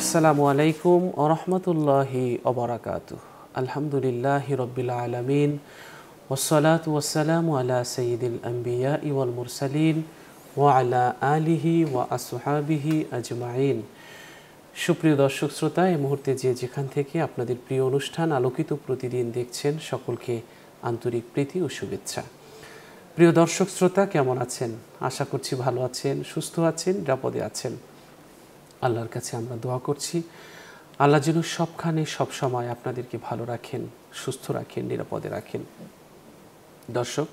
আসসালামু আলাইকুম ওরহমতুল্লাহি ওবরাকাত আলহামদুলিল্লাহ রবিল আলমিন ওসলাত ওসালাম আলা সঈদুল আম্বিয়া ইউল মুরসালিন ওয়া আলা আলিহি ওয়া আসহাবিহি আজমাইন। সুপ্রিয় দর্শক শ্রোতা, এই মুহূর্তে যে যেখান থেকে আপনাদের প্রিয় অনুষ্ঠান আলোকিত প্রতিদিন দেখছেন, সকলকে আন্তরিক প্রীতি ও শুভেচ্ছা। প্রিয় দর্শক শ্রোতা, কেমন আছেন? আশা করছি ভালো আছেন, সুস্থ আছেন, নিরাপদে আছেন। আল্লাহর কাছে আমরা দোয়া করছি। আল্লাহ যেন সবখানে সব সময় আপনাদেরকে ভালো রাখেন, সুস্থ রাখেন, নিরাপদে রাখেন। দর্শক,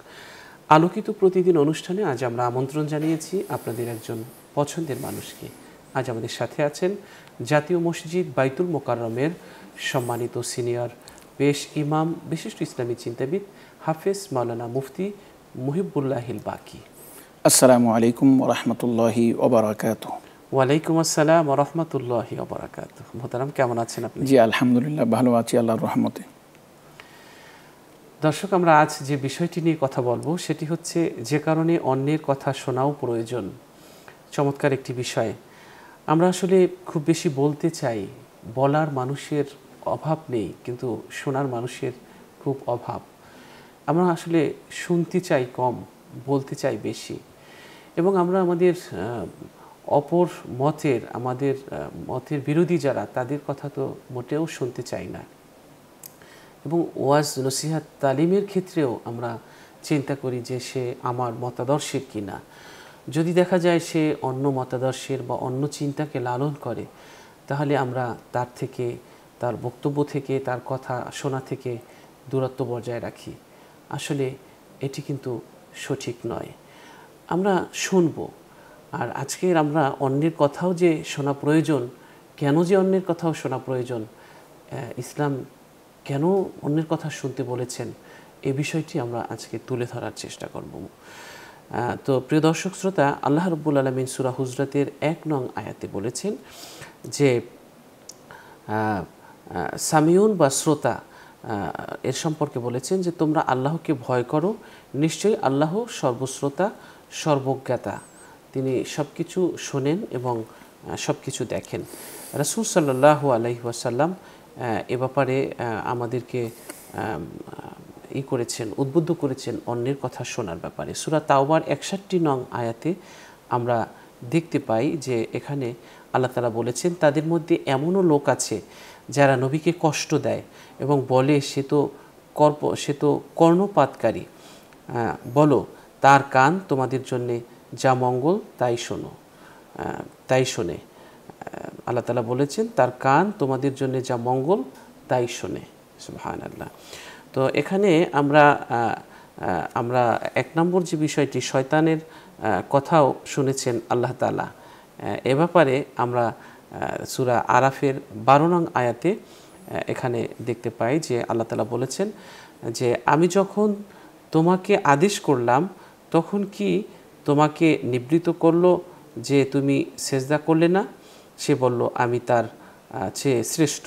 আলোকিত প্রতিদিন অনুষ্ঠানে আজ আমরা আমন্ত্রণ জানিয়েছি আপনাদের একজন পছন্দের মানুষকে। আজ আমাদের সাথে আছেন জাতীয় মসজিদ বাইতুল মোকাররমের সম্মানিত সিনিয়র পেশ ইমাম, বিশিষ্ট ইসলামী চিন্তাবিদ হাফেজ মাওলানা মুফতি মুহিবুল্লাহিল বাকি। আসসালামু আলাইকুম রহমতুল্লাহি ওবরাকাত ওয়ালাইকুম আসসালাম রহমতুল্লাহি ওবরাকাত মোহতারাম কেমন আছেন আপনি? জি আলহামদুলিল্লাহ ভালো আছি আল্লাহর রহমতে। দর্শক আমরা আজ যে বিষয়টি নিয়ে কথা বলব সেটি হচ্ছে যে কারণে অন্যের কথা শোনাও প্রয়োজন। চমৎকার একটি বিষয়। আমরা আসলে খুব বেশি বলতে চাই বলার মানুষের অভাব নেই কিন্তু শোনার মানুষের খুব অভাব। আমরা আসলে শুনতে চাই কম বলতে চাই বেশি। এবং আমরা আমাদের অপর মতের, আমাদের মতের বিরোধী যারা, তাদের কথা তো মোটেও শুনতে চাই না। এবং ওয়াজ নসিহাত তালিমের ক্ষেত্রেও আমরা চিন্তা করি যে সে আমার মতাদর্শের কিনা। যদি দেখা যায় সে অন্য মতাদর্শের বা অন্য চিন্তাকে লালন করে, তাহলে আমরা তার থেকে, তার বক্তব্য থেকে, তার কথা শোনা থেকে দূরত্ব বজায় রাখি। আসলে এটি কিন্তু সঠিক নয়। আমরা শুনব আর আজকের আমরা অন্যের কথাও যে শোনা প্রয়োজন, কেন যে অন্যের কথাও শোনা প্রয়োজন ইসলাম কেন অন্যের কথা শুনতে বলেছেন, এ বিষয়টি আমরা আজকে তুলে ধরার চেষ্টা করব। তো প্রিয় দর্শক শ্রোতা, আল্লাহ রব্বুল আলমিন সুরা হুজরতের এক নং আয়াতে বলেছেন যে সামিউন বা শ্রোতা এর সম্পর্কে বলেছেন যে তোমরা আল্লাহকে ভয় করো, নিশ্চয়ই আল্লাহ সর্বশ্রোতা, সর্বজ্ঞাতা। তিনি সব কিছু শোনেন এবং সব কিছু দেখেন। রাসুল সাল্লাহ আলহি ওয়াসাল্লাম এ ব্যাপারে আমাদেরকে ই করেছেন, উদ্বুদ্ধ করেছেন অন্যের কথা শোনার ব্যাপারে। সুরা তাওবার একষট্টি নং আয়াতে আমরা দেখতে পাই যে এখানে আল্লাহ তালা বলেছেন, তাদের মধ্যে এমনও লোক আছে যারা নবীকে কষ্ট দেয় এবং বলে, সে তো কর্প, সে তো কর্ণপাতকারী। বলো, তার কান তোমাদের জন্যে যা মঙ্গল, তাই শোনো। তাই শোনে। আল্লাহ তালা বলেছেন, তার কান তোমাদের জন্য যা মঙ্গল, তাই শোনে। সুহান আল্লাহ তো এখানে আমরা আমরা এক নম্বর যে বিষয়টি, শয়তানের কথাও শুনেছেন আল্লাহ তালা এ ব্যাপারে আমরা সুরা আরাফের বারো নং আয়াতে এখানে দেখতে পাই যে আল্লাহ তালা বলেছেন যে, আমি যখন তোমাকে আদেশ করলাম, তখন কি তোমাকে নিবৃত করল যে তুমি সেজদা করলে না? সে বলল, আমি তার চেয়ে শ্রেষ্ঠ।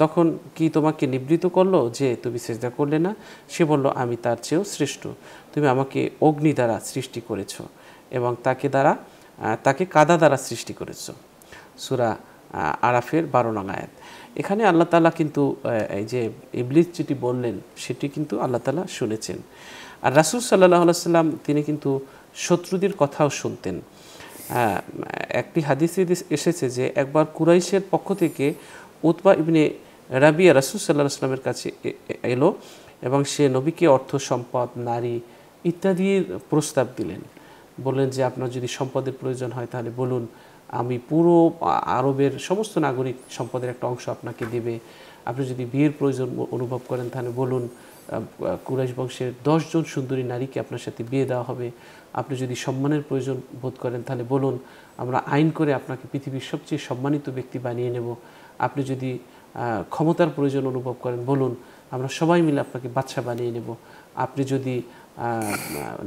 তখন কি তোমাকে নিবৃত করল যে তুমি সেজদা করলে না? সে বলল, আমি তার চেয়েও শ্রেষ্ঠ। তুমি আমাকে অগ্নি দ্বারা সৃষ্টি করেছ এবং তাকে দ্বারা তাকে কাদা দ্বারা সৃষ্টি করেছ। সুরা আরাফের বারো নং আয়াত। এখানে আল্লাহ তালা কিন্তু এই যে ইবলিস যেটি বললেন, সেটি কিন্তু আল্লাহ তালা শুনেছেন। আর রাসুল সাল্লাহ সাল্লাম তিনি কিন্তু শত্রুদের কথাও শুনতেন। একটি হাদিসে এসেছে যে একবার কুরাইশের পক্ষ থেকে উতবা ইবনে রাবিয়া রাসুল সাল্লাহ আসলামের কাছে এলো এবং সে নবীকে অর্থ, সম্পদ, নারী ইত্যাদির প্রস্তাব দিলেন। বললেন যে, আপনার যদি সম্পদের প্রয়োজন হয় তাহলে বলুন, আমি পুরো আরবের সমস্ত নাগরিক সম্পদের একটা অংশ আপনাকে দেবে। আপনি যদি বিয়ের প্রয়োজন অনুভব করেন তাহলে বলুন কুরাইশ বংশের দশজন সুন্দরী নারীকে আপনার সাথে বিয়ে দেওয়া হবে। আপনি যদি সম্মানের প্রয়োজন বোধ করেন, তাহলে বলুন, আমরা আইন করে আপনাকে পৃথিবীর সবচেয়ে সম্মানিত ব্যক্তি বানিয়ে নেব। আপনি যদি ক্ষমতার প্রয়োজন অনুভব করেন, বলুন, আমরা সবাই মিলে আপনাকে বাচ্চা বানিয়ে নেব। আপনি যদি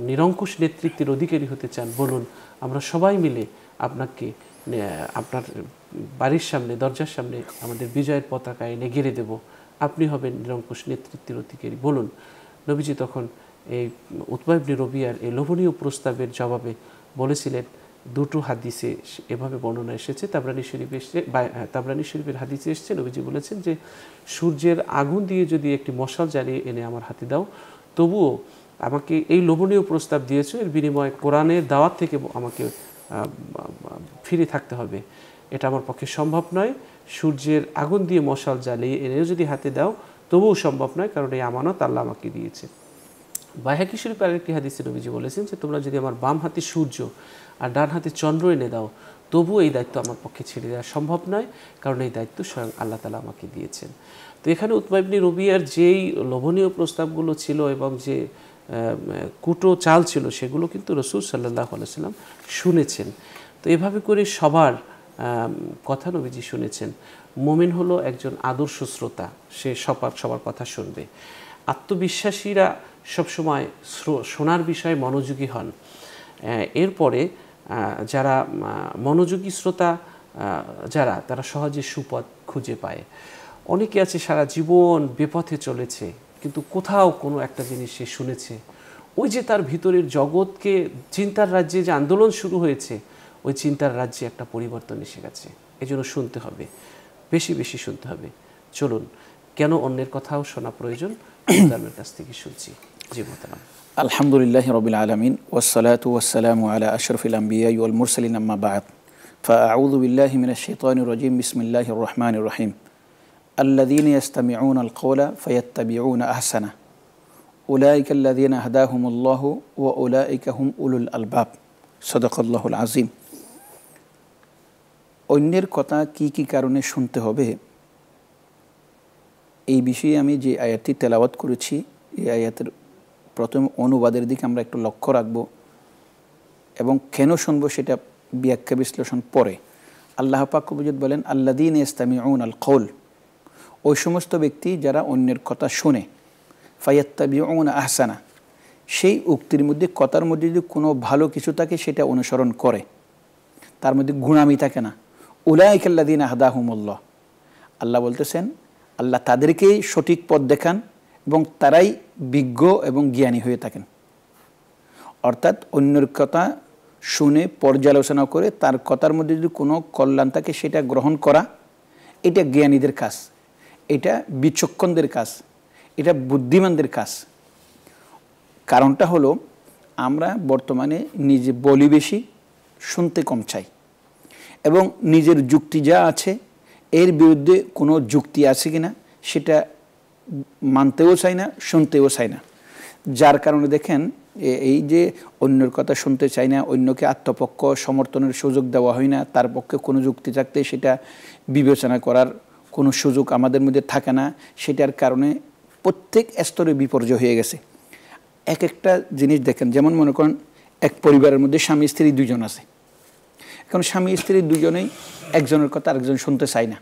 নিরঙ্কুশ নেতৃত্বের অধিকারী হতে চান, বলুন, আমরা সবাই মিলে আপনাকে আপনার বাড়ির সামনে, দরজার সামনে আমাদের বিজয়ের পতাকা এনে গেড়ে দেব। আপনি হবেন নিরঙ্কুশ নেতৃত্বের অধিকারী। বলুন, নবীজি তখন এই উৎবাইবনী রবিয়ার এই লোভনীয় প্রস্তাবের জবাবে বলেছিলেন, দুটো হাদিসে এভাবে বর্ণনা এসেছে, তাবরানি শরীফ এসছে তাবরানি শরীফের হাদিসে এসছে, নবীজি বলেছেন যে, সূর্যের আগুন দিয়ে যদি একটি মশাল জ্বালিয়ে এনে আমার হাতে দাও, তবুও আমাকে এই লোভনীয় প্রস্তাব দিয়েছ, এর বিনিময়ে কোরআনের দাওয়াত থেকে আমাকে ফিরে থাকতে হবে। এটা আমার পক্ষে সম্ভব নয়। সূর্যের আগুন দিয়ে মশাল জ্বালিয়ে এনেও যদি হাতে দাও, তবুও সম্ভব নয়, কারণ এই আমানত আল্লাহ আমাকে দিয়েছে। বাইহাকি শরীফ আরেকটি হাদিসে নবীজি বলেছেন যে, তোমরা যদি আমার বাম হাতে সূর্য আর ডান হাতে চন্দ্র এনে দাও, তবুও এই দায়িত্ব আমার পক্ষে ছেড়ে দেওয়া সম্ভব নয়, কারণ এই দায়িত্ব স্বয়ং আল্লাহ তালা আমাকে দিয়েছেন। তো এখানে উৎমাইবনি রবিয়ার যেই লোভনীয় প্রস্তাবগুলো ছিল এবং যে কুটো চাল ছিল, সেগুলো কিন্তু রসুল সাল্লাহ আলাইসাল্লাম শুনেছেন। তো এভাবে করে সবার কথা নবীজি শুনেছেন। মোমেন হলো একজন আদর্শ শ্রোতা, সে সবার সবার কথা শুনবে। আত্মবিশ্বাসীরা সবসময় শোনার বিষয়ে মনোযোগী হন। এরপরে যারা মনোযোগী শ্রোতা যারা, তারা সহজে সুপথ খুঁজে পায়। অনেকে আছে, সারা জীবন বেপথে চলেছে, কিন্তু কোথাও কোনো একটা জিনিস সে শুনেছে। ওই যে তার ভিতরের জগৎকে, চিন্তার রাজ্যে যে আন্দোলন শুরু হয়েছে ওই চিন্তার রাজ্যে একটা পরিবর্তন এসে গেছে এজন্য শুনতে হবে বেশি বেশি শুনতে হবে চলুন কেন অন্যের কথাও শোনা প্রয়োজন ধর্মের কাছ থেকে শুনছি জি মোহতারাম আলহামদুলিল্লাহ রবিল আলমিন ওসলাত ওসালাম আলা আশরফিল আম্বিয়া ওয়াল মুরসালিন আম্মা বাদ فأعوذ بالله من الشيطان الرجيم بسم الله الرحمن الرحيم الذين يستمعون القول فيتبعون أحسنه أولئك الذين هداهم الله وأولئك هم أولو الألباب صدق الله العظيم অন্যের কথা কি কি কারণে শুনতে হবে, এই বিষয়ে আমি যে আয়াতটি তেলাওয়াত করেছি, এই আয়াতের প্রথম অনুবাদের দিকে আমরা একটু লক্ষ্য রাখব এবং কেন শুনব সেটা ব্যাখ্যা বিশ্লেষণ পরে। আল্লাহ পাকুবুজুদ বলেন আল্লাদিন ইস্তামি আল কৌল ওই সমস্ত ব্যক্তি যারা অন্যের কথা শোনে ফাইয়াত্তাবিউন আহসানা, সেই উক্তির মধ্যে কথার মধ্যে যদি কোনো ভালো কিছু থাকে সেটা অনুসরণ করে, তার মধ্যে গুণামি থাকে না। উলাইকাল্লাদিন আহদাহুমুল্লাহ আল্লাহ বলতেছেন, আল্লাহ তাদেরকেই সঠিক পথ দেখান এবং তারাই বিজ্ঞ এবং জ্ঞানী হয়ে থাকেন। অর্থাৎ অন্যের কথা শুনে পর্যালোচনা করে তার কথার মধ্যে যদি কোনো কল্যাণ থাকে, সেটা গ্রহণ করা, এটা জ্ঞানীদের কাজ। এটা বিচক্ষণদের কাজ। এটা বুদ্ধিমানদের কাজ। কারণটা হলো, আমরা বর্তমানে নিজে বলি বেশি, শুনতে কম চাই। এবং নিজের যুক্তি যা আছে, এর বিরুদ্ধে কোনো যুক্তি আছে কি না সেটা মানতেও চাই না, শুনতেও চাই না। যার কারণে দেখেন এই যে অন্যের কথা শুনতে চাই না, অন্যকে আত্মপক্ষ, সমর্থনের সুযোগ দেওয়া হয় না, তার পক্ষে কোনো যুক্তি থাকতে সেটা বিবেচনা করার কোনো সুযোগ আমাদের মধ্যে থাকে না, সেটার কারণে প্রত্যেক স্তরে বিপর্যয় হয়ে গেছে। এক একটা জিনিস দেখেন, যেমন মনে করেন, এক পরিবারের মধ্যে স্বামী, স্ত্রী দুজন আছে। এখন স্বামী স্ত্রী দুজনেই একজনের কথা আরেকজন শুনতে চায় না।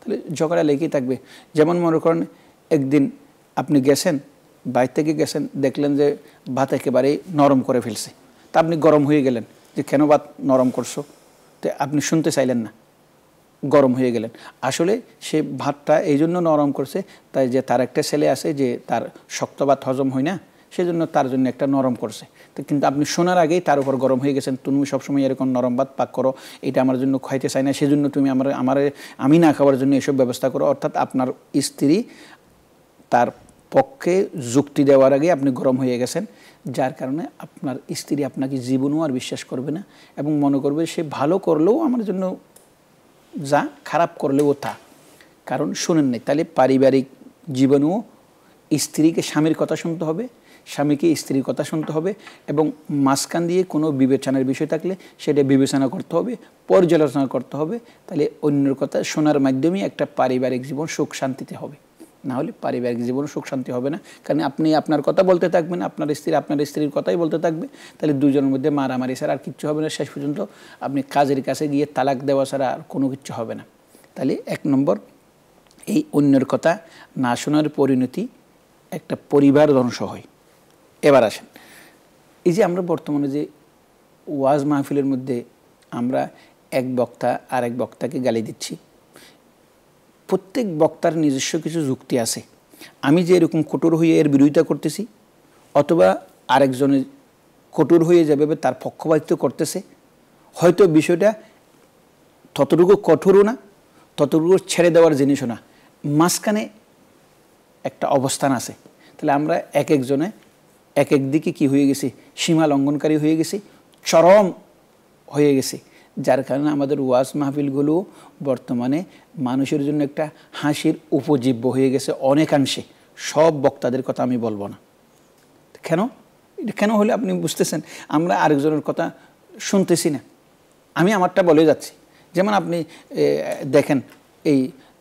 তাহলে ঝগড়া লেগেই থাকবে। যেমন মনে করেন, একদিন আপনি গেছেন বাইর থেকে গেছেন, দেখলেন যে ভাত একেবারেই নরম করে ফেলছে। তা আপনি গরম হয়ে গেলেন যে কেন ভাত নরম করছ? তো আপনি শুনতে চাইলেন না। গরম হয়ে গেলেন। আসলে সে ভাতটা এই জন্য নরম করছে, তাই যে তার একটা ছেলে আছে যে তার শক্ত ভাত হজম হয় না, সেজন্য তার জন্য একটা নরম করছে। কিন্তু আপনি শোনার আগেই তার উপর গরম হয়ে গেছেন, তুমি সবসময় এরকম নরম ভাত পাক করো, এটা আমার জন্য খাইতে চাই না, সেজন্য তুমি আমার আমার, আমি না খাওয়ার জন্য এসব ব্যবস্থা করো। অর্থাৎ আপনার স্ত্রী তার পক্ষে যুক্তি দেওয়ার আগে আপনি গরম হয়ে গেছেন, যার কারণে আপনার স্ত্রী আপনাকে জীবনও আর বিশ্বাস করবে না এবং মনে করবে সে ভালো করলেও আমার জন্য যা, খারাপ করলেও তা। কারণ শুনেন নাই, তাহলে পারিবারিক জীবনেও স্ত্রীকে স্বামীর কথা শুনতে হবে স্বামীকে স্ত্রীর কথা শুনতে হবে এবং মাঝখান দিয়ে কোনো বিবেচনার বিষয় থাকলে সেটা বিবেচনা করতে হবে, পর্যালোচনা করতে হবে, তাহলে অন্যের কথা শোনার মাধ্যমেই একটা পারিবারিক জীবন সুখ শান্তিতে হবে। না হলে পারিবারিক জীবন সুখ শান্তি হবে না। কারণ আপনি আপনার কথা বলতে থাকবেন, আপনার স্ত্রী আপনার স্ত্রীর কথাই বলতে থাকবে, তাহলে দুজনের মধ্যে মারামারি ছাড়া আর কিচ্ছু হবে না। শেষ পর্যন্ত আপনি কাজের কাছে গিয়ে তালাক দেওয়া ছাড়া আর কোনো কিচ্ছু হবে না। তাহলে এক নম্বর, এই অন্যের কথা না শোনার পরিণতি একটা পরিবার ধ্বংস হয়। এবার আসেন। এই যে আমরা বর্তমানে যে ওয়াজ মাহফিলের মধ্যে আমরা এক বক্তা আর এক বক্তাকে গালি দিচ্ছি, প্রত্যেক বক্তার নিজস্ব কিছু যুক্তি আছে। আমি যে এরকম কঠোর হয়ে এর বিরোধিতা করতেছি, অথবা আরেকজনের কঠোর হয়ে যাবে তার পক্ষপাতিত্ব করতেছে, হয়তো বিষয়টা ততটুকু কঠোরও না, ততটুকু ছেড়ে দেওয়ার জিনিসও না। মাঝখানে একটা অবস্থান আছে। তাহলে আমরা এক একজনে এক এক দিকে কি হয়ে গেছে? সীমা লঙ্ঘনকারী হয়ে গেছে, চরম হয়ে গেছে। যার কারণে আমাদের ওয়াজ মাহফিলগুলো বর্তমানে মানুষের জন্য একটা হাসির উপজীব্য হয়ে গেছে অনেকাংশে। সব বক্তাদের কথা আমি বলব না। কেন? এটা কেন হলে আপনি বুঝতেছেন? আমরা আরেকজনের কথা শুনতেছি না। আমি আমারটা বলে যাচ্ছি। যেমন আপনি দেখেন এই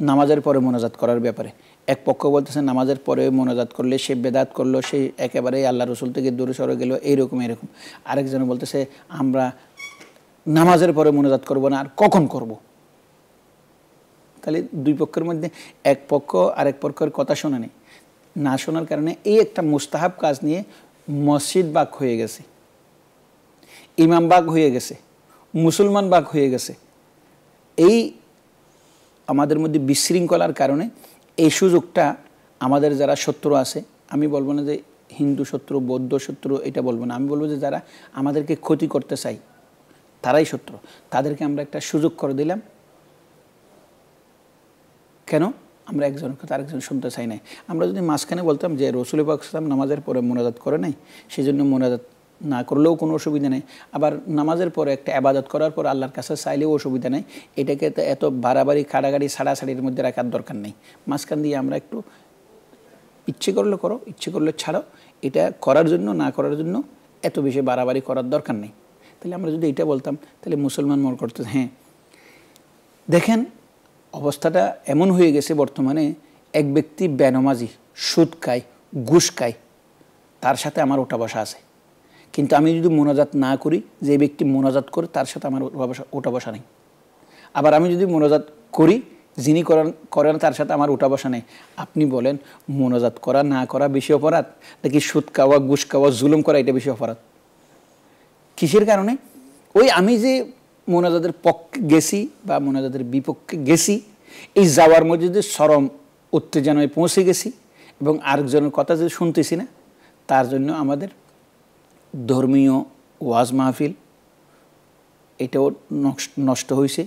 নামাজের পরে মোনাজাত করার ব্যাপারে। এক পক্ষ বলতেছে, নামাজের পরে মোনাজাত করলে, সে বেদাত করল, সে একেবারেই আল্লাহ রসুল থেকে দূরে সরে গেল, এইরকম এরকম আরেকজন বলতেছে, আমরা নামাজের পরে মোনাজাত করব না, আর কখন করব। তাহলে দুই পক্ষের মধ্যে, এক পক্ষ আরেক পক্ষের কথা শোনা নেই। না শোনার কারণে এই একটা মুস্তাহাব কাজ নিয়ে মসজিদ বাক হয়ে গেছে। ইমাম বাগ হয়ে গেছে। মুসলমান বাগ হয়ে গেছে। এই আমাদের মধ্যে বিশৃঙ্খলার কারণে এই সুযোগটা আমাদের যারা শত্রু আছে, আমি বলব না যে হিন্দু শত্রু, বৌদ্ধ শত্রু, এটা বলব না। আমি বলব যে যারা আমাদেরকে ক্ষতি করতে চাই তারাই শত্রু। তাদেরকে আমরা একটা সুযোগ করে দিলাম। কেন? আমরা একজনের কথা আরেকজন শুনতে চাই নাই। আমরা যদি মাঝখানে বলতাম যে রসুল ইসলাম নামাজের পরে মোনাজাত করে নাই সেই জন্য মোনাজাত না করলেও কোনো অসুবিধা নেই। আবার নামাজের পরে একটা আবাদত করার পর আল্লাহর কাছে চাইলেও অসুবিধা নেই। এটাকে তো এত বাড়াবাড়ি কাড়াগাড়ি সাড়াসাড়ির মধ্যে রাখার দরকার নেই। মাঝখান দিয়ে আমরা একটু ইচ্ছে করলে করো, ইচ্ছে করলে ছাড়ো। এটা করার জন্য, না করার জন্য এত বেশি বাড়াবাড়ি করার দরকার নেই। তাহলে আমরা যদি এটা বলতাম, তাহলে মুসলমান মনে করতে হ্যাঁ দেখেন, অবস্থাটা এমন হয়ে গেছে বর্তমানে, এক ব্যক্তি বেনমাজি, সুদ খায়, ঘুষ খায়, তার সাথে আমার ওঠা বসা আছে। কিন্তু আমি যদি মোনাজাত না করি, যে ব্যক্তি মোনাজাত করে, তার সাথে আমার ওঠা বসা নেই। আবার আমি যদি মোনাজাত করি, যিনি করেন করেন, তার সাথে আমার উঠা বসা নেই। আপনি বলেন, মোনাজাত করা, না করা বেশি অপরাধ? নাকি সুদ খাওয়া, ঘুষ খাওয়া, জুলুম করা, এটা বেশি অপরাধ? কিসের কারণে? ওই আমি যে মোনাজাদের পক্ষে গেছি বা মোনাজাদের বিপক্ষে গেছি, এই যাওয়ার মধ্যে যে সরম উত্তেজনায় পৌঁছে গেছি এবং আরেকজনের কথা যে শুনতেছি না, তার জন্য আমাদের ধর্মীয় ওয়াজ মাহফিল, এটাও নষ্ট হয়েছে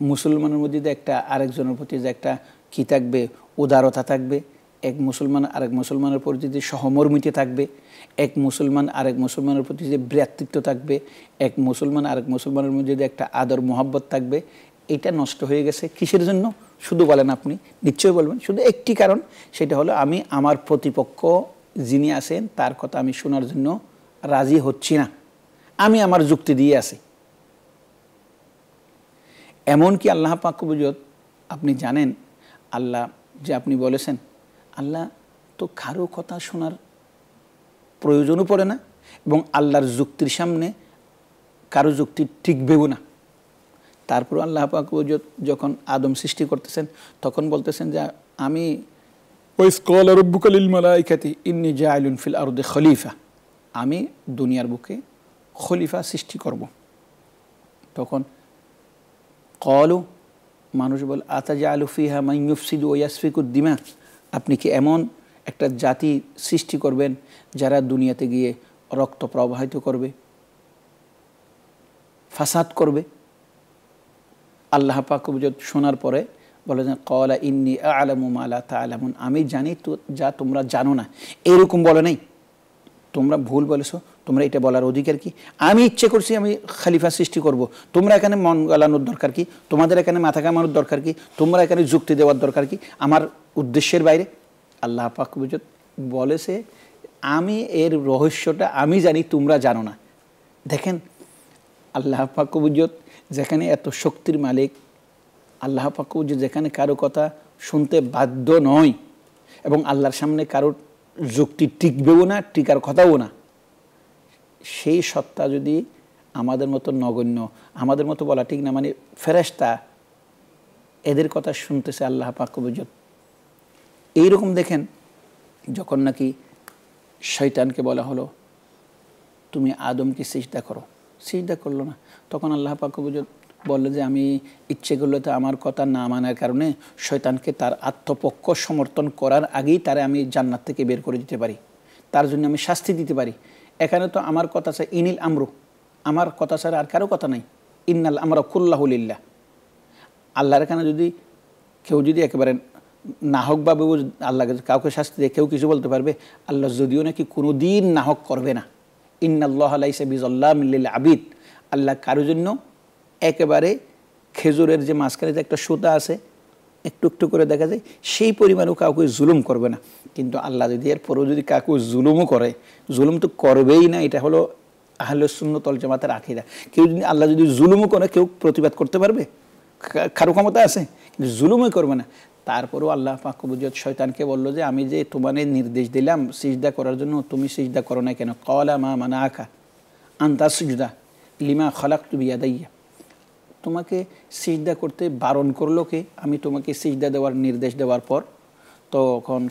মুসলমানের মধ্যে একটা আরেকজনের প্রতি যে একটা কী থাকবে, উদারতা থাকবে, এক মুসলমান আরেক মুসলমানের প্রতি যে সহমর্মিতে থাকবে, এক মুসলমান আরেক মুসলমানের প্রতি যে ভ্রাতৃত্ব থাকবে, এক মুসলমান আরেক মুসলমানের মধ্যে যে একটা আদর মোহাব্বত থাকবে, এটা নষ্ট হয়ে গেছে কিসের জন্য? শুধু বলেন আপনি, নিশ্চয়ই বলবেন। শুধু একটি কারণ, সেটা হলো আমি, আমার প্রতিপক্ষ যিনি আছেন, তার কথা আমি শোনার জন্য রাজি হচ্ছি না। আমি আমার যুক্তি দিয়ে আছি। এমনকি আল্লাহ পাকবুজত আপনি জানেন, আল্লাহ যে আপনি বলেছেন, আল্লাহ তো কারও কথা শোনার প্রয়োজনও পড়ে না এবং আল্লাহর যুক্তির সামনে কারও যুক্তি টিকবেও না। তারপর আল্লাহ পাকবুজত যখন আদম সৃষ্টি করতেছেন, তখন বলতেছেন যে, আমি ইন্নি জায়লুন ফিল আরদে খলিফা। আমি দুনিয়ার বুকে খলিফা সৃষ্টি করব। তখন কলু, মানুষ বল আতাজা আলু ফিহা মাইয়ুফসিদু ওয়াসফিকুদ্দিমা আপনি কি এমন একটা জাতি সৃষ্টি করবেন যারা দুনিয়াতে গিয়ে রক্ত প্রবাহিত করবে, ফাসাদ করবে? আল্লাহ পাকুবজত শোনার পরে বলে যে কলা ইন্নি আলামু মালা তা আলামুন আমি জানি তো, যা তোমরা জানো না। এরকম বলে নাই। তোমরা ভুল বলেছ, তোমরা এটা বলার অধিকার কি? আমি ইচ্ছে করছি আমি খালিফা সৃষ্টি করব। তোমরা এখানে মন গালানোর দরকার কি? তোমাদের এখানে মাথা কামানোর দরকার কি? তোমরা এখানে যুক্তি দেওয়ার দরকার কি? আমার উদ্দেশ্যের বাইরে। আল্লাহ পাক বলেছে, আমি এর রহস্যটা আমি জানি, তোমরা জানো না। দেখেন, আল্লাহ পাক বুঝত যেখানে এত শক্তির মালিক, আল্লাহ পাক বুঝত যেখানে কারও কথা শুনতে বাধ্য নয়। এবং আল্লাহর সামনে কারোর যুক্তি টিকবেও না, টিকার কথাও না। সেই সত্তা যদি আমাদের মতো নগণ্য, আমাদের মতো বলা ঠিক না মানে ফেরেস্তা এদের কথা শুনতেছে আল্লাহ পাকবুজত এইরকম দেখেন, যখন নাকি শৈতানকে বলা হলো, তুমি আদমকে সিজদা করো। সিজদা করল না। তখন আল্লাহ পাকবুজত বলল যে আমি ইচ্ছে করলে তো আমার কথা না মানার কারণে শয়তানকে তার আত্মপক্ষ সমর্থন করার আগেই তারে আমি জান্নাত থেকে বের করে দিতে পারি। তার জন্য আমি শাস্তি দিতে পারি। এখানে তো আমার কথা ছাড়া ইনিল আমরু। আমার কথা ছাড়া আর কারও কথা নাই। ইন্নাল আমরা কুল্লাহুলিল্লাহ আল্লাহর এখানে যদি কেউ যদি একেবারে নাহক ভাবে আল্লাহ কাউকে শাস্তি দিয়ে কেউ কিছু বলতে পারবে, আল্লাহ যদিও নাকি কোনো দিন নাহক করবে না। ইন্নাল্লাহ আলাইসা বিজল্লাহ মিল্লিল আবিদ। আল্লাহ কারোর জন্য একেবারে খেজুরের যে মাঝখানে যে একটা সুতা আছে, একটু একটু করে দেখা যায়, সেই পরিমাণেও কাউকে জুলুম করবে না। কিন্তু আল্লাহ যদি এর পরেও যদি কাউকে জুলুমও করে, জুলুম তো করবেই না, এটা হলো আহলে সুন্নতল জামাতের আখিরা কেউ যদি, আল্লাহ যদি জুলুমও করে, কেউ প্রতিবাদ করতে পারবে? কারও ক্ষমতা আছে? কিন্তু জুলুমই করবে না। তারপরেও আল্লাহ পাকুবুজত শয়তানকে বলল যে, আমি যে তোমাদের নির্দেশ দিলাম সিজদা করার জন্য, তুমি সিজদা করো না কেন? কলা মা মানা আঁকা আন্তা সিজদা লিমা খলাক তু বিয়াদাইয়া। তোমাকে সিজদা করতে বারণ করল কে? আমি তোমাকে সিজদা দেওয়ার নির্দেশ দেওয়ার পর তখন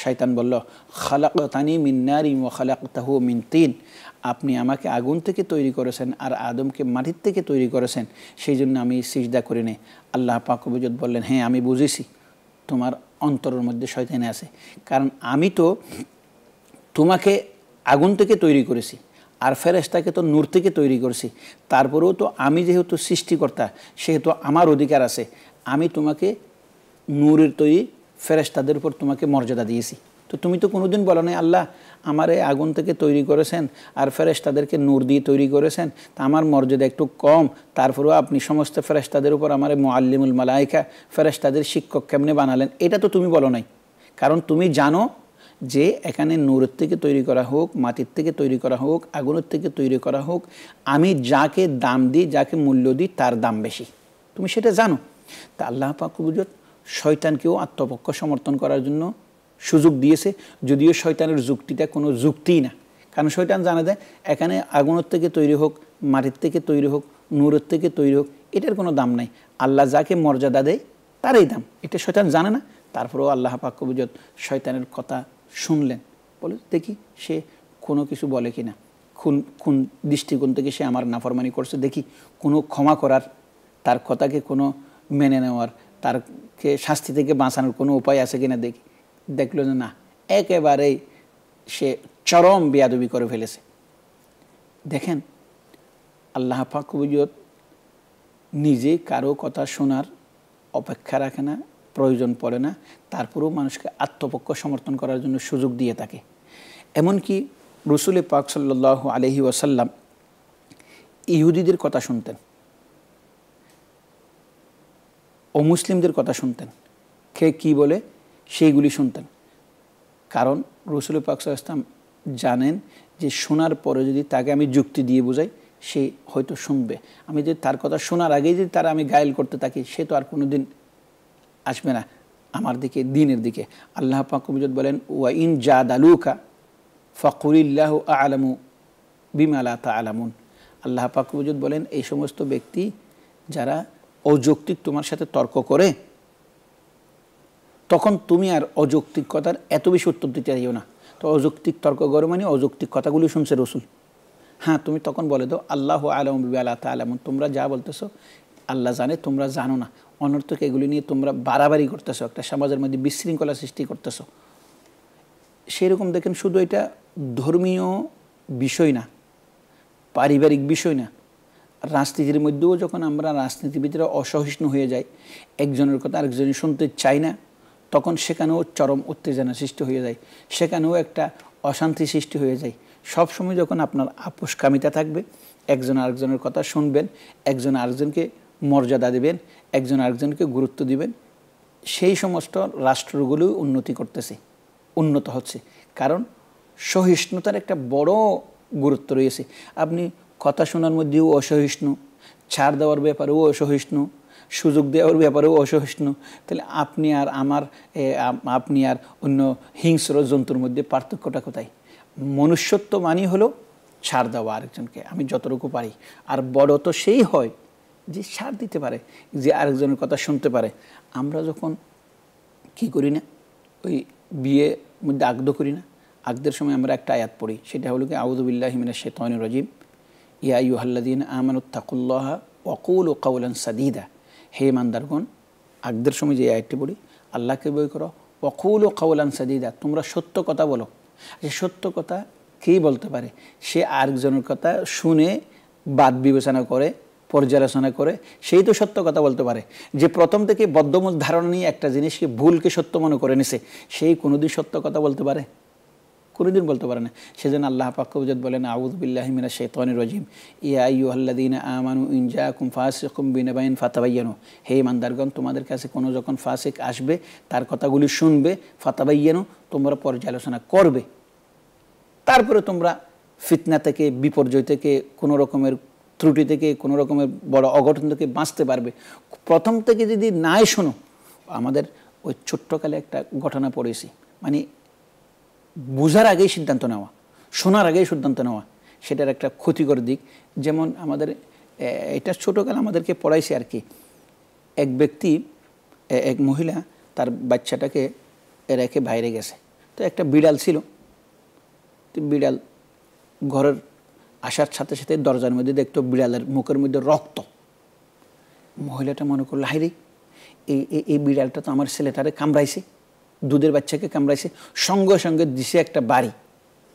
শয়তান বলল খালাক তানি মিন্নারি ও খালাক তাহু মিন তিন। আপনি আমাকে আগুন থেকে তৈরি করেছেন আর আদমকে মাটির থেকে তৈরি করেছেন, সেই জন্য আমি সিজদা করি নে আল্লাহ পাকবুজত বললেন হ্যাঁ আমি বুঝেছি, তোমার অন্তরের মধ্যে শয়তানে আছে। কারণ আমি তো তোমাকে আগুন থেকে তৈরি করেছি। আর ফেরেস্তাকে তো নূর থেকে তৈরি করছি। তারপরেও তো আমি যেহেতু সৃষ্টিকর্তা, সেহেতু আমার অধিকার আছে, আমি তোমাকে নূরের তৈরি ফেরেস্তাদের উপর তোমাকে মর্যাদা দিয়েছি। তো তুমি তো কোনোদিন বলো নাই, আল্লাহ আমার এই আগুন থেকে তৈরি করেছেন আর ফেরেস্তাদেরকে নূর দিয়ে তৈরি করেছেন, তা আমার মর্যাদা একটু কম। তারপরেও আপনি সমস্ত ফেরেস্তাদের উপর আমার মোয়াল্লিমুল মালাইকা ফেরেস্তাদের শিক্ষক কেমনে বানালেন, এটা তো তুমি বলো নাই। কারণ তুমি জানো যে এখানে নূরের থেকে তৈরি করা হোক, মাটির থেকে তৈরি করা হোক, আগুনের থেকে তৈরি করা হোক, আমি যাকে দাম দিই, যাকে মূল্য দিই, তার দাম বেশি। তুমি সেটা জানো। তা আল্লাহ পাকুবুজত শয়তানকেও আত্মপক্ষ সমর্থন করার জন্য সুযোগ দিয়েছে। যদিও শয়তানের যুক্তিটা কোনো যুক্তিই না। কারণ শয়তান জানা যায় এখানে আগুনের থেকে তৈরি হোক, মাটির থেকে তৈরি হোক, নূরের থেকে তৈরি হোক, এটার কোনো দাম নাই। আল্লাহ যাকে মর্যাদা দেয়, তারই দাম। এটা শয়তান জানে না। তারপরেও আল্লাহ পাক্যবুজত শয়তানের কথা শুনলেন। বলে, দেখি সে কোনো কিছু বলে কি না কোন কোন দৃষ্টিকোণ থেকে সে আমার নাফরমানি করছে। দেখি কোনো ক্ষমা করার, তার কথাকে কোনো মেনে নেওয়ার, তারকে শাস্তি থেকে বাঁচানোর কোনো উপায় আছে কিনা দেখি। দেখল যে না, একেবারেই সে চরম বেয়াদবি করে ফেলেছে। দেখেন, আল্লাহ পাকুবুজত নিজে কারও কথা শোনার অপেক্ষা রাখে না প্রয়োজন পড়ে না, তারপরেও মানুষকে আত্মপক্ষ সমর্থন করার জন্য সুযোগ দিয়ে থাকে। এমনকি রসুল পাক সাল্লাহ আলহি ওয়াসাল্লাম ইহুদিদের কথা শুনতেন অমুসলিমদের কথা শুনতেন। কে কি বলে সেইগুলি শুনতেন। কারণ রসুল পাক ইসলাম জানেন যে শোনার পরে যদি তাকে আমি যুক্তি দিয়ে বোঝাই, সে হয়তো শুনবে। আমি যদি তার কথা শোনার আগেই যদি তারা আমি গায়েল করতে থাকি, সে তো আর কোনো দিন আসবে না, আমার দিকে, দিনের দিকে। আল্লাহ পাকুবুজত বলেন, ওয়া ইন জাদ আলুকা ফকুরিল্লাহ আলামু বিমালা তা আলামুন আল্লাহ পাকুবুজত বলেন, এই সমস্ত ব্যক্তি যারা অযৌক্তিক তোমার সাথে তর্ক করে, তখন তুমি আর অযৌক্তিক কথার এত বেশি উত্তর দিতে চাইও না। তো অযৌক্তিক তর্ক করো মানে অযৌক্তিক কথাগুলি শুনছে রসুল। হ্যাঁ তুমি তখন বলে দাও, আল্লাহ আলম আল্লাহ তালাম তোমরা যা বলতেছো, আল্লাহ জানে, তোমরা জানো না। অনর্থক এগুলি নিয়ে তোমরা বাড়াবাড়ি করতেছো, একটা সমাজের মধ্যে বিশৃঙ্খলা সৃষ্টি করতেছো। সেরকম দেখেন শুধু এটা ধর্মীয় বিষয় না, পারিবারিক বিষয় না। রাজনীতির মধ্যেও যখন আমরা রাজনীতিবিদরা অসহিষ্ণু হয়ে যাই, একজনের কথা আরেকজনের শুনতে চাই না, তখন সেখানেও চরম উত্তেজনা সৃষ্টি হয়ে যায়, সেখানেও একটা অশান্তি সৃষ্টি হয়ে যায়। সবসময় যখন আপনার আপোষকামিতা থাকবে, একজন আরেকজনের কথা শুনবেন, একজন আরেকজনকে মর্যাদা দেবেন একজন আরেকজনকে গুরুত্ব দিবেন। সেই সমস্ত রাষ্ট্রগুলো উন্নতি করতেছে, উন্নত হচ্ছে। কারণ সহিষ্ণুতার একটা বড় গুরুত্ব রয়েছে। আপনি কথা শোনার মধ্যেও অসহিষ্ণু, ছাড় দেওয়ার ব্যাপারেও অসহিষ্ণু, সুযোগ দেওয়ার ব্যাপারেও অসহিষ্ণু। তাহলে আপনি আর আমার আপনি আর অন্য হিংস্র জন্তুর মধ্যে পার্থক্যটা কোথায়? মনুষ্যত্ব মানি হলো ছাড় দেওয়া আরেকজনকে, আমি যতটুকু পারি। আর বড় তো সেই হয় যে ছাড় দিতে পারে, যে আরেকজনের কথা শুনতে পারে, আমরা যখন কি করি না, ওই বিয়ে মধ্যে আগদ করি না আগদের সময় আমরা একটা আয়াত পড়ি, সেটা হলো কি আউদুবিল্লাহ হিমিনা শেতন রাজিম, ইয়া ইউহাল্লাদিন আমানুত্তাকুল্লাহ ওকুল ও কাউলান সাদিদা হে মান্দারগণ আগদের সময় যে আয়াতটি পড়ি, আল্লাহকে বই করো অকুল ও কাউলান সাদিদা তোমরা সত্য কথা বলো। যে সত্য কথা কেই বলতে পারে? সে আরেকজনের কথা শুনে বাদ বিবেচনা করে পর্যালোচনা করে, সেই তো সত্য কথা বলতে পারে। যে প্রথম থেকে বদ্ধমূল ধারণা নিয়ে একটা জিনিসকে ভুলকে সত্য মনে করে নিছে, সেই কোনোদিন সত্য কথা বলতে পারে? কোনোদিন বলতে পারে না। সেজন্য আল্লাহ পাকুজত বলেন আউদুবিল্লাহমিনা শেতন রজিম। ইয়া আল্লাদিন আমানু ইনজা কুম ফাসিকুম বিনাবাইন ফাতাবাইয়ানো। হে ইমানদারগণ, তোমাদের কাছে কোনো যখন ফাসিক আসবে, তার কথাগুলি শুনবে, ফাতাবাইয়ানো, তোমরা পর্যালোচনা করবে। তারপরে তোমরা ফিতনা থেকে, বিপর্যয় থেকে কোনো রকমের ত্রুটি থেকে কোনো রকমের বড় অঘটন থেকে বাঁচতে পারবে। প্রথম থেকে যদি নাই শোনো, আমাদের ওই ছোট্টকালে একটা ঘটনা পড়েছি। মানে বোঝার আগেই সিদ্ধান্ত নেওয়া, শোনার আগেই সিদ্ধান্ত নেওয়া, সেটার একটা ক্ষতিকর দিক। যেমন আমাদের এটা ছোটোকাল আমাদেরকে পড়াইছে আর কি। এক ব্যক্তি এক মহিলা তার বাচ্চাটাকে রেখে বাইরে গেছে। তো একটা বিড়াল ছিল। তো বিড়াল ঘরের আসার সাথে সাথে দরজার মধ্যে দেখতো বিড়ালের মুখের মধ্যে রক্ত। মহিলাটা মনে করল হাইরে এই এই বিড়ালটা তো আমার ছেলেটারে কামড়াইছে, দুধের বাচ্চাকে কামড়াইছে, সঙ্গে সঙ্গে দিছে একটা বাড়ি।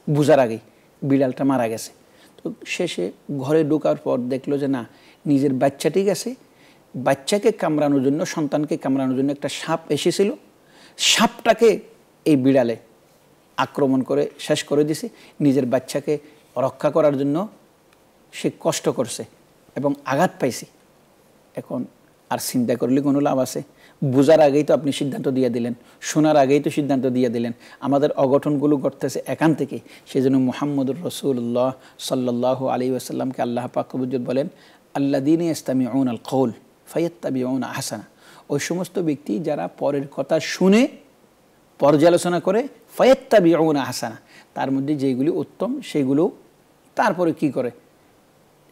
বুঝার আগেই বিড়ালটা মারা গেছে। তো শেষে ঘরে ঢোকার পর দেখল যে না, নিজের বাচ্চাটি গেছে। বাচ্চাকে কামড়ানোর জন্য, সন্তানকে কামড়ানোর জন্য একটা সাপ এসেছিল। সাপটাকে এই বিড়ালে আক্রমণ করে, শেষ করে দিছে। নিজের বাচ্চাকে রক্ষা করার জন্য সে কষ্ট করছে এবং আঘাত পাইছে। এখন আর চিন্তা করলে কোনো লাভ আছে? বোঝার আগেই তো আপনি সিদ্ধান্ত দিয়ে দিলেন, শোনার আগেই তো সিদ্ধান্ত দিয়ে দিলেন। আমাদের অঘটনগুলো ঘটতেছে এখান থেকে। সেই জন্য মোহাম্মদুর রসুল্লাহ সাল্লাহ আলী আসাল্লামকে আল্লাহ পাকবুজ বলেন আল্লা দিন ইস্তামি ওন আল কৌল ফাইয়াত্তাবি ওন আহসানা। ওই সমস্ত ব্যক্তি যারা পরের কথা শুনে পর্যালোচনা করে ফায়াত্তাবি ওন আহসানা। তার মধ্যে যেগুলি উত্তম, সেগুলো তারপরে কি করে?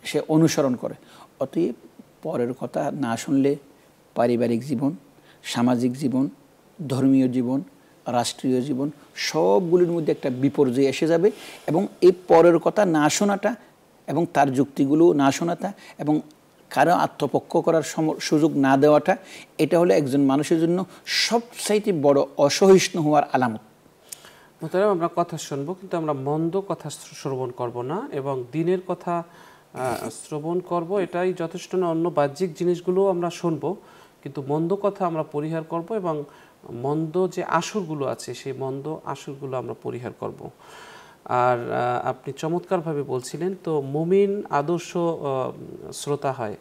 সে অনুসরণ করে। অতএব পরের কথা না শুনলে পারিবারিক জীবন, সামাজিক জীবন, ধর্মীয় জীবন, রাষ্ট্রীয় জীবন সবগুলির মধ্যে একটা বিপর্যয় এসে যাবে এবং এই পরের কথা না শোনাটা এবং তার যুক্তিগুলো না শোনাটা এবং কারও আত্মপক্ষ করার সুযোগ না দেওয়াটা, এটা হলো একজন মানুষের জন্য সবচাইতে বড় অসহিষ্ণু হওয়ার আলামত। আমরা কথা শুনব, কিন্তু আমরা মন্দ কথা শ্রবণ করব না এবং দিনের কথা শ্রবণ করব। এটাই যথেষ্ট না, অন্য বাহ্যিক জিনিসগুলো আমরা শুনব, কিন্তু মন্দ কথা আমরা পরিহার করব এবং মন্দ যে আসরগুলো আছে, সেই মন্দ আসরগুলো আমরা পরিহার করব। আর আপনি চমৎকারভাবে বলছিলেন, তো মুমিন আদর্শ শ্রোতা হয়।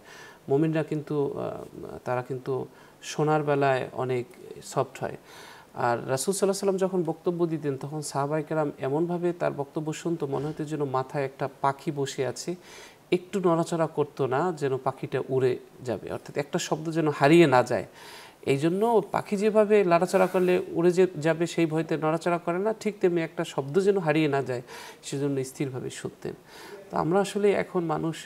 মুমিনরা কিন্তু তারা কিন্তু শোনার বেলায় অনেক সফট হয়। আর রাসুল সাল্লাহ সাল্লাম যখন বক্তব্য দিতেন তখন সাহাবাইকেরাম এমনভাবে তার বক্তব্য শুনতো মনে হতো যেন মাথায় একটা পাখি বসে আছে। একটু নড়াচড়া করতো না যেন পাখিটা উড়ে যাবে। অর্থাৎ একটা শব্দ যেন হারিয়ে না যায়। এই জন্য পাখি যেভাবে লাড়াচড়া করলে উড়ে যে যাবে সেই ভয়তে নড়াচড়া করে না ঠিক তেমনি একটা শব্দ যেন হারিয়ে না যায় সেজন্য স্থিরভাবে শুনতেন। তো আমরা আসলে এখন মানুষ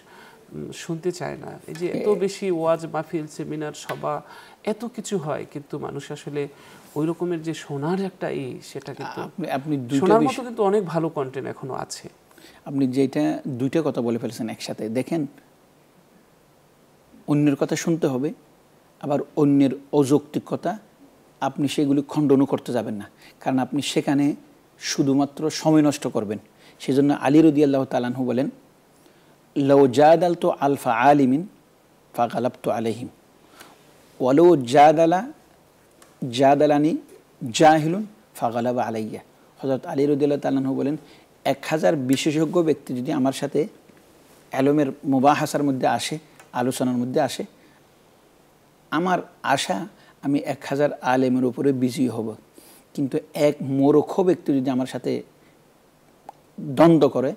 শুনতে চায় না। এই যে এত বেশি ওয়াজ মাহফিল সেমিনার সভা এত কিছু হয় কিন্তু মানুষ আসলে ওই রকমের যে শোনার একটা ই সেটা কিন্তু আপনি শোনার মতো কিন্তু অনেক ভালো কন্টেন্ট এখনও আছে। আপনি যেটা দুইটা কথা বলে ফেলেছেন একসাথে। দেখেন অন্যের কথা শুনতে হবে আবার অন্যের অযৌক্তিক কথা আপনি সেগুলি খণ্ডনও করতে যাবেন না। কারণ আপনি সেখানে শুধুমাত্র সময় নষ্ট করবেন। সেজন্য আলী রদি আল্লাহ তালাহু বলেন লও জাদ আল তো আলফা আলিমিন ফাগালাব তো আলহিম ওয়ালো জাদ আলা জাদ আলানি জাহিলুন ফাগালাব আলাইয়া। হজরত আলী রদিল্লাহ তালাহু বলেন, এক হাজার বিশেষজ্ঞ ব্যক্তি যদি আমার সাথে অ্যালোমের মোবাহাসার মধ্যে আসে, আলোচনার মধ্যে আসে, আমার আশা আমি এক হাজার আলেমের উপরে বিজয়ী হব। কিন্তু এক মোরক্ষ ব্যক্তি যদি আমার সাথে দ্বন্দ্ব করে,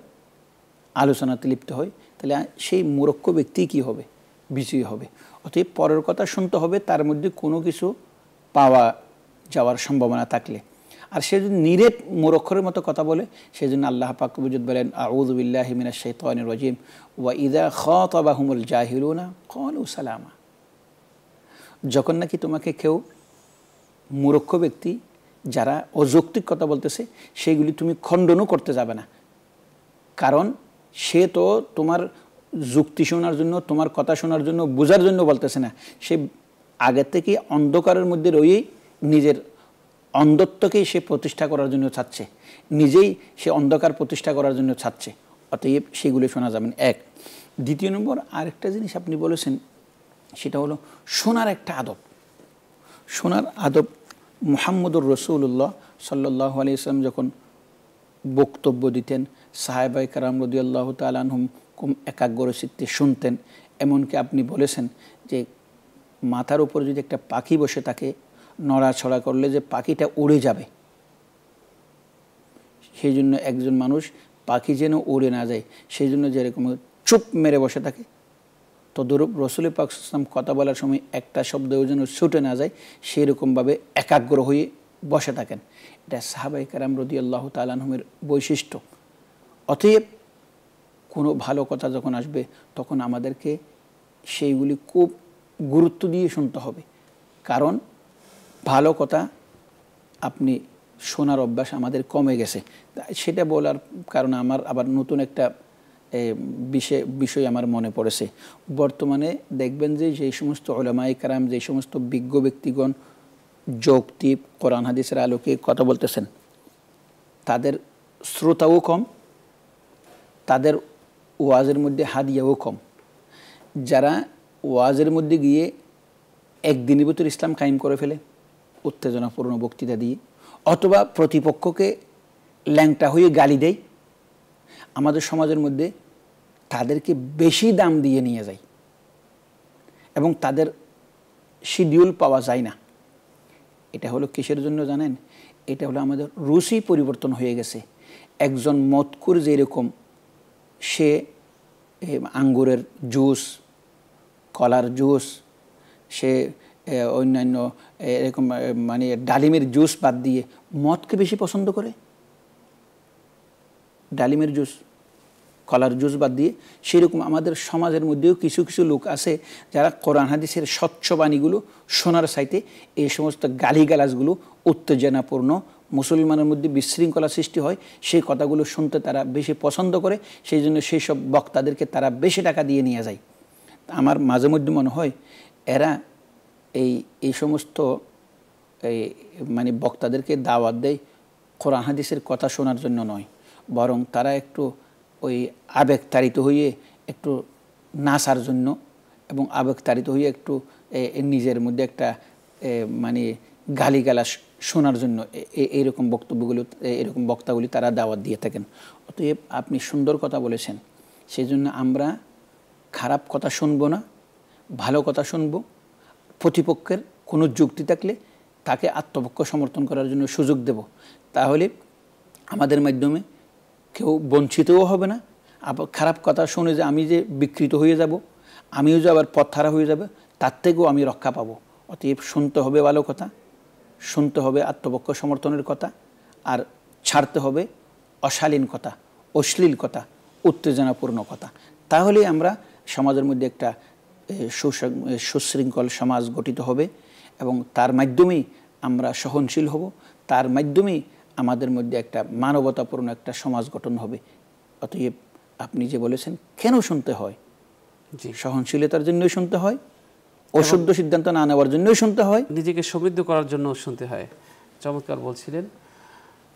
আলোচনাতে লিপ্ত হয়, তাহলে সেই মোরক্ষ ব্যক্তি কি হবে? বিজয়ী হবে। অতএব পরের কথা শুনতে হবে, তার মধ্যে কোনো কিছু পাওয়া যাওয়ার সম্ভাবনা থাকলে। আর সে যদি নিরেট মোরক্ষরের মতো কথা বলে সেই জন্য আল্লাহ পাকবুজুদ বলেন আউদুবিল্লাহ মিনা শৈতান রজিম। ওয়া ইদা খাতাবাহুমুল জাহিলুনা কলু সালামা। যখন নাকি তোমাকে কেউ মূরক্ষ ব্যক্তি যারা অযৌক্তিক কথা বলতেছে, সেইগুলি তুমি খণ্ডনও করতে যাবে না। কারণ সে তো তোমার যুক্তি শোনার জন্য, তোমার কথা শোনার জন্য, বোঝার জন্য বলতেছে না। সে আগে থেকে অন্ধকারের মধ্যে রয়েই নিজের অন্ধত্বকেই সে প্রতিষ্ঠা করার জন্য চাচ্ছে। নিজেই সে অন্ধকার প্রতিষ্ঠা করার জন্য চাচ্ছে। অতএব সেগুলো শোনা যাবেন এক, দ্বিতীয় নম্বর, আরেকটা জিনিস আপনি বলেছেন, সেটা হলো শোনার একটা আদব। শোনার আদব মুহাম্মদুর রসুল্লাহ সাল্লাহ আলিয়াল্লাম যখন বক্তব্য দিতেন সাহেবাই কারাম রদিয়াল্লাহ তালানহম কুম একাগ্র চিত্তে শুনতেন। এমনকি আপনি বলেছেন যে মাথার উপর যদি একটা পাখি বসে থাকে, নড়াছড়া করলে যে পাখিটা উড়ে যাবে। সেই জন্য একজন মানুষ পাখি যেন উড়ে না যায়, সেই জন্য যেরকম চুপ মেরে বসে থাকে। তদরূপ রসুল পাক ইসলাম কথা বলার সময় একটা শব্দও যেন ছুটে না যায় সেই রকমভাবে একাগ্র হয়ে বসে থাকেন। এটা সাহাবাই কারাম রদি আল্লাহ তালানহমের বৈশিষ্ট্য। অতএব কোনো ভালো কথা যখন আসবে, তখন আমাদেরকে সেইগুলি খুব গুরুত্ব দিয়ে শুনতে হবে। কারণ ভালো কথা আপনি শোনার অভ্যাস আমাদের কমে গেছে। সেটা বলার কারণে আমার আবার নতুন একটা বিষয় বিষয় আমার মনে পড়েছে। বর্তমানে দেখবেন যে যেই সমস্ত ওলামাই কারাম, যে সমস্ত বিজ্ঞ ব্যক্তিগণ যৌক্তিক কোরআন, হাদিসের আলোকে কথা বলতেছেন, তাদের শ্রোতাও কম, তাদের ওয়াজের মধ্যে হাদিয়াও কম। যারা ওয়াজের মধ্যে গিয়ে একদিনের ভিতর ইসলাম কায়েম করে ফেলে, উত্তেজনাপূর্ণ বক্তৃতা দিয়ে, অথবা প্রতিপক্ষকে ল্যাংটা হয়ে গালি দেয়, আমাদের সমাজের মধ্যে তাদেরকে বেশি দাম দিয়ে নিয়ে যায় এবং তাদের শিডিউল পাওয়া যায় না। এটা হলো কিসের জন্য জানেন? এটা হলো আমাদের রুচি পরিবর্তন হয়ে গেছে। একজন মতকুর যেরকম, সে আঙ্গুরের জুস কলার জুস, সে অন্যান্য এরকম মানে ডালিমের জুস বাদ দিয়ে মদকে বেশি পছন্দ করে? ডালিমের জুস, কলার জুস বাদ দিয়ে সেরকম আমাদের সমাজের মধ্যেও কিছু কিছু লোক আছে যারা কোরআন হাদিসের স্বচ্ছ বাণীগুলো শোনার সাইতে এই সমস্ত গালিগালাজগুলো উত্তেজনাপূর্ণ, মুসলমানের মধ্যে বিশৃঙ্খলা সৃষ্টি হয়, সেই কথাগুলো শুনতে তারা বেশি পছন্দ করে, সেই জন্য সেই সব বক্তাদেরকে তারা বেশি টাকা দিয়ে নিয়ে যায়। আমার মাঝে মধ্যে মনে হয় এরা এই এই সমস্ত এই মানে বক্তাদেরকে দাওয়াত দেয় কোরআন হাদিসের কথা শোনার জন্য নয়। বরং তারা একটু ওই আবেগ তাড়িত হয়ে একটু নাচার জন্য এবং আবেগ তাড়িত হয়ে একটু নিজের মধ্যে একটা মানে গালিগালা শোনার জন্য এইরকম বক্তব্যগুলো এরকম বক্তাগুলি তারা দাওয়াত দিয়ে থাকেন। অতএব আপনি সুন্দর কথা বলেছেন। সেই জন্য আমরা খারাপ কথা শুনব না, ভালো কথা শুনব। প্রতিপক্ষের কোনো যুক্তি থাকলে তাকে আত্মপক্ষ সমর্থন করার জন্য সুযোগ দেব। তাহলে আমাদের মাধ্যমে কেউ বঞ্চিতও হবে না। আবার খারাপ কথা শুনে যে আমি যে বিকৃত হয়ে যাব, আমিও যে আবার পথহারা হয়ে যাবে, তার থেকেও আমি রক্ষা পাবো। অতএব শুনতে হবে ভালো কথা, শুনতে হবে আত্মপক্ষ সমর্থনের কথা, আর ছাড়তে হবে অশালীন কথা, অশ্লীল কথা, উত্তেজনাপূর্ণ কথা। তাহলে আমরা সমাজের মধ্যে একটা সুশৃঙ্খল সমাজ গঠিত হবে এবং তার মাধ্যমেই আমরা সহনশীল হব তার মাধ্যমেই আমাদের মধ্যে একটা মানবতাপূর্ণ একটা সমাজ গঠন হবে। অতএব আপনি যে বলেছেন কেন শুনতে হয়? সহনশীলতার জন্যই শুনতে হয় অশুদ্ধ সিদ্ধান্ত না নেওয়ার জন্যই শুনতে হয়। নিজেকে সমৃদ্ধ করার জন্য শুনতে হয়। চমৎকার বলছিলেন।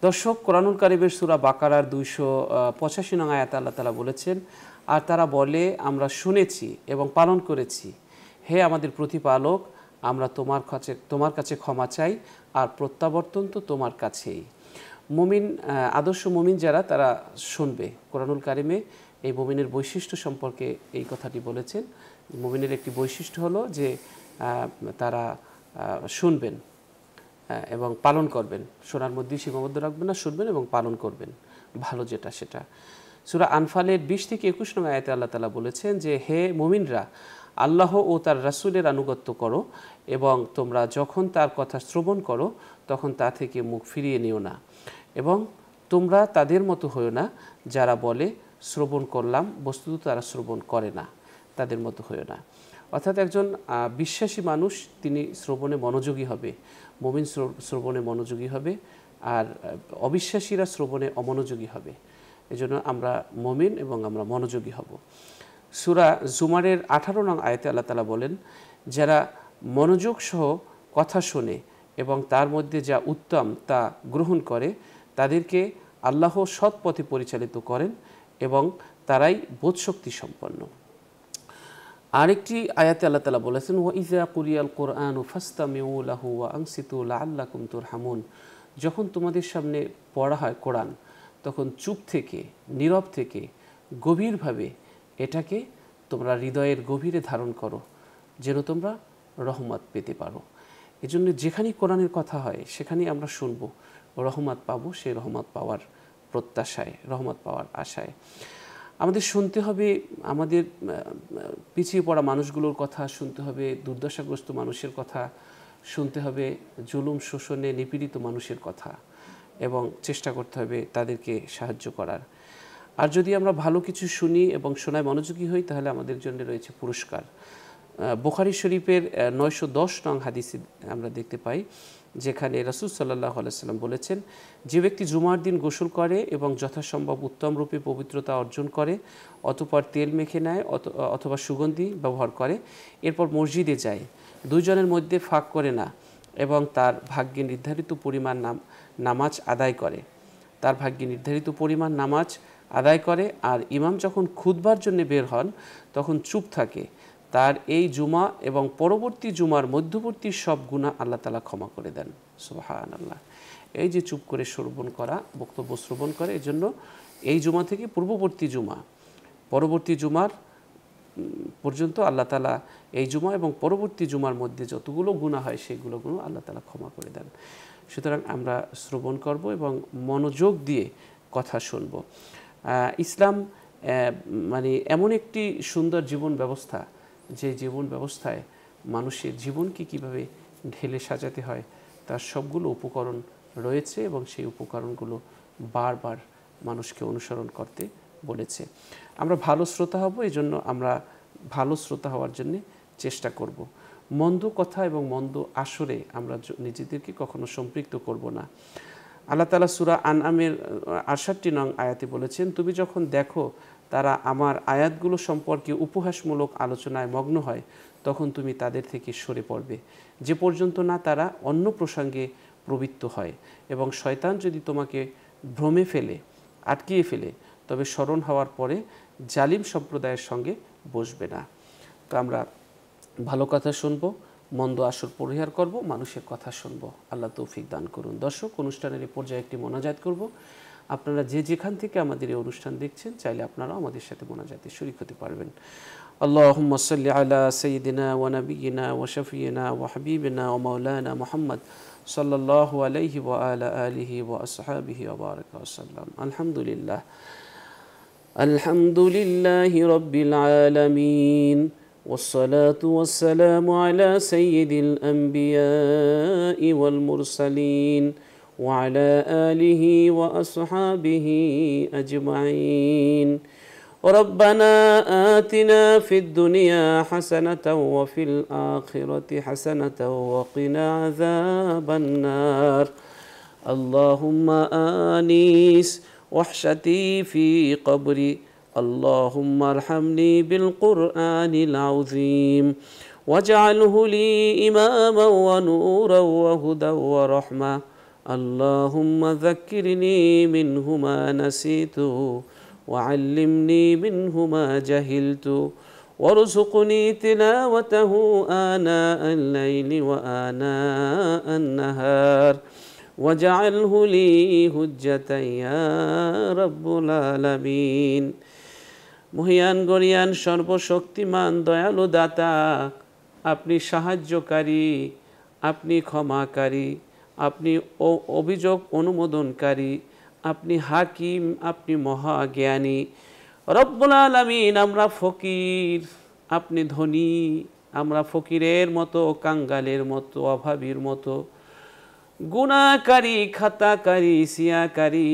দর্শক কোরআনুল কারিবের সুরা বাকারার দুইশো পঁচাশি নং আয়াত আল্লাহ তালা বলেছেন আর তারা বলে, আমরা শুনেছি এবং পালন করেছি। হে আমাদের প্রতিপালক, আমরা তোমার কাছে তোমার কাছে ক্ষমা চাই আর প্রত্যাবর্তন তো তোমার কাছেই। মুমিন আদর্শ মুমিন যারা, তারা শুনবে। কোরআনুল কারিমে এই মুমিনের বৈশিষ্ট্য সম্পর্কে এই কথাটি বলেছেন। মুমিনের একটি বৈশিষ্ট্য হলো যে তারা শুনবেন এবং পালন করবেন। শোনার মধ্যেই সীমাবদ্ধ রাখবেন না, শুনবেন এবং পালন করবেন। ভালো যেটা সেটা। সুরা আনফালের বিশ থেকে একুশ নম্বর আয়তে আল্লাহ তালা বলেছেন যে, হে মুমিনরা, আল্লাহ ও তার রাসুলের আনুগত্য করো এবং তোমরা যখন তার কথা শ্রবণ করো, তখন তা থেকে মুখ ফিরিয়ে নিও না এবং তোমরা তাদের মতো হয়েও না যারা বলে, শ্রবণ করলাম, বস্তুত তারা শ্রবণ করে না। তাদের মতো হয়েও না। অর্থাৎ একজন বিশ্বাসী মানুষ, তিনি শ্রবণে মনোযোগী হবে, মমিন শ্রবণে মনোযোগী হবে, আর অবিশ্বাসীরা শ্রবণে অমনোযোগী হবে। এজন্য আমরা মমিন এবং আমরা মনোযোগী হব। সুরা জুমারের আঠারো নং আয়তে আল্লাহ তালা বলেন, যারা মনোযোগ সহ কথা শোনে এবং তার মধ্যে যা উত্তম তা গ্রহণ করে, তাদেরকে আল্লাহ সৎ পথে পরিচালিত করেন এবং তারাই বোধশক্তি সম্পন্ন। আরেকটি আয়াতে আল্লাহ তালা বলেছেন ও ইজা কুরিয়াল কোরআন ও ফাস্তামিউ লাহু ওয়া আংসিতু লাআল্লাকুম তুরহামুন। যখন তোমাদের সামনে পড়া হয় কোরআন তখন চুপ থেকে, নীরব থেকে, গভীরভাবে এটাকে তোমরা হৃদয়ের গভীরে ধারণ করো, যেন তোমরা রহমত পেতে পারো। এজন্য যেখানেই কোরআনের কথা হয়, সেখানেই আমরা শুনব, রহমত পাবো সেই রহমত পাওয়ার প্রত্যাশায়, রহমত পাওয়ার আশায়। আমাদের শুনতে হবে, আমাদের পিছিয়ে পড়া মানুষগুলোর কথা শুনতে হবে, দুর্দশাগ্রস্ত মানুষের কথা শুনতে হবে, জুলুম শোষণে নিপীড়িত মানুষের কথা। এবং চেষ্টা করতে হবে তাদেরকে সাহায্য করার। আর যদি আমরা ভালো কিছু শুনি এবং শোনায় মনোযোগী হই, তাহলে আমাদের জন্য রয়েছে পুরস্কার। বোখারি শরীফের নয়শো দশ নং হাদিসে আমরা দেখতে পাই, যেখানে রাসুল সাল্লাহ আলাইসাল্লাম বলেছেন, যে ব্যক্তি জুমার দিন গোসল করে এবং যথাসম্ভব উত্তম রূপে পবিত্রতা অর্জন করে, অতপর তেল মেখে নেয় অথবা সুগন্ধি ব্যবহার করে, এরপর মসজিদে যায়। দুইজনের মধ্যে ফাঁক করে না এবং তার ভাগ্যে নির্ধারিত পরিমাণ নাম নামাজ আদায় করে। তার ভাগ্যে নির্ধারিত পরিমাণ নামাজ আদায় করে আর ইমাম যখন খুদবার জন্য বের হন, তখন চুপ থাকে। তার এই জুমা এবং পরবর্তী জুমার মধ্যবর্তী সব গুণা আল্লাহ তালা ক্ষমা করে দেন। সুবাহান আল্লাহ এই যে চুপ করে শ্রবণ করা, বক্তব্য শ্রবণ করে, এজন্য এই জুমা থেকে পূর্ববর্তী জুমা। পরবর্তী জুমার পর্যন্ত আল্লাহ তালা এই জুমা এবং পরবর্তী জুমার মধ্যে যতগুলো গুণা হয়, সেগুলো গুণ আল্লাহ তালা ক্ষমা করে দেন। সুতরাং আমরা শ্রবণ করব এবং মনোযোগ দিয়ে কথা শুনব। ইসলাম মানে এমন একটি সুন্দর জীবন ব্যবস্থা, যে জীবন ব্যবস্থায় মানুষের জীবনকে কীভাবে ঢেলে সাজাতে হয়, তার সবগুলো উপকরণ রয়েছে এবং সেই উপকরণগুলো বারবার মানুষকে অনুসরণ করতে বলেছে। আমরা ভালো শ্রোতা হব এই জন্য আমরা ভালো শ্রোতা হওয়ার জন্য চেষ্টা করব। মন্দ কথা এবং মন্দ আসরে আমরা নিজেদেরকে কখনো সম্পৃক্ত করব না। আল্লাহ তালা সুরা আনআমের আটষট্টি নং আয়াতে বলেছেন, তুমি যখন দেখো তারা আমার আয়াতগুলো সম্পর্কে উপহাসমূলক আলোচনায় মগ্ন হয়, তখন তুমি তাদের থেকে সরে পড়বে। যে পর্যন্ত না তারা অন্য প্রসঙ্গে প্রবৃত্ত হয় এবং শয়তান যদি তোমাকে ভ্রমে ফেলে, আটকিয়ে ফেলে, তবে স্মরণ হওয়ার পরে জালিম সম্প্রদায়ের সঙ্গে বসবে না। তো আমরা ভালো কথা শুনবো মন্দ আসর পরিহার করব মানুষের কথা শুনবো আল্লাহ তৌফিক দান করুন দর্শক অনুষ্ঠানের এই পর্যায়ে একটি মোনাজাত করব আপনারা যে যেখান থেকে আমাদের এই অনুষ্ঠান দেখছেন চাইলে আপনারাও আমাদের সাথে মোনাজাতে শরিক হতে পারবেন اللهم صل على سيدنا ونبينا وشفينا وحبيبنا ومولانا محمد صلى الله عليه وعلى آله وأصحابه وبارك وسلم الحمد لله الحمد لله رب العالمين والصلاة والسلام على سيد الأنبياء والمرسلين وعلى آله وأصحابه أجمعين. ربنا آتنا في الدنيا حسنة وفي الآخرة حسنة وقنا عذاب النار. اللهم آنيس وحشتي في قبري اللهم ارحمني بالقرآن العظيم واجعله لي إماما ونورا وهدى ورحمة. اللهم ذكرني منه ما نسيت وعلمني منه ما جهلت وارزقني تلاوته آناء الليل وآناء النهار. واجعله لي هجة يا رب العالمين মহিয়ান গরিয়ান সর্বশক্তিমান দয়ালু দাতা আপনি সাহায্যকারী আপনি ক্ষমাকারী আপনি ও- অভিযোগ অনুমোদনকারী আপনি হাকিম আপনি মহাজ্ঞানী রব্বুল আলমিন আমরা ফকির আপনি ধনী আমরা ফকিরের মতো কাঙ্গালের মতো অভাবীর মতো গুণাকারী, খাতাকারী, সিয়াকারী,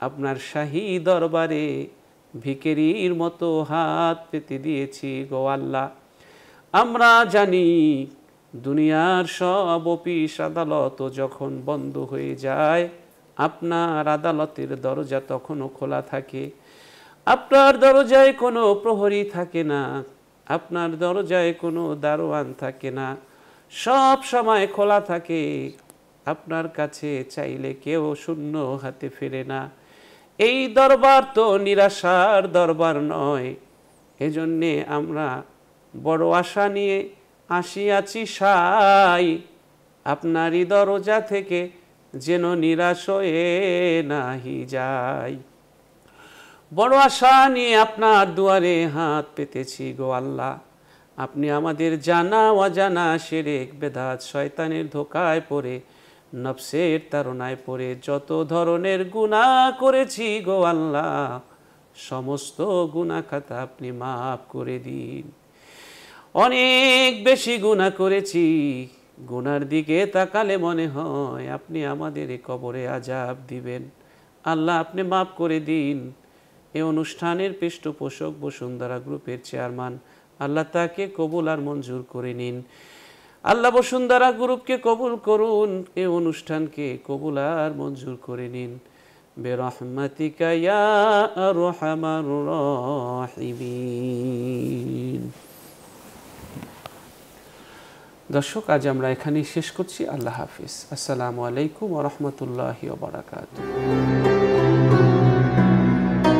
আপনার শাহী দরবারে ভিকেরির মতো হাত পেতে দিয়েছি গো আল্লাহ। আমরা জানি দুনিয়ার সব অফিস আদালত যখন বন্ধ হয়ে যায়, আপনার আদালতের দরজা তখনও খোলা থাকে। আপনার দরজায় কোনো প্রহরী থাকে না, আপনার দরজায় কোনো দারোয়ান থাকে না। সব সময় খোলা থাকে আপনার কাছে চাইলে কেউ শূন্য হাতে ফেরে না। এই দরবার তো নিরাশার দরবার নয়। এজন্যে আমরা বড় আশা নিয়ে আসিয়াছি সাই। আপনারই দরজা থেকে যেন নিরাশ হয়ে নাহি যায় বড় আশা নিয়ে আপনার দুয়ারে হাত পেতেছি গো আল্লাহ। আপনি আমাদের জানা অজানা সেরেক বেদাত শয়তানের ধোকায় পড়ে নফসের তারনায় পড়ে যত ধরনের গুণা করেছি গো আল্লাহ, সমস্ত গুণা খাতা আপনি মাফ করে দিন। অনেক বেশি গুণা করেছি, গুনার দিকে তাকালে মনে হয় আপনি আমাদের এ কবরে আজাব দিবেন। আল্লাহ, আপনি মাফ করে দিন। এ অনুষ্ঠানের পৃষ্ঠপোষক বসুন্ধরা গ্রুপের চেয়ারম্যান, আল্লাহ তাকে কবুল আর মঞ্জুর করে নিন। আল্লাহ বসুন্ধরা গ্রুপকে কবুল করুন, এ অনুষ্ঠানকে কবুল আর মঞ্জুর করে নিন। দর্শক, আজ আমরা এখানেই শেষ করছি। আল্লাহ হাফিজ। আসসালামু আলাইকুম ওরহমতুল্লাহি ওবরাকাতুহ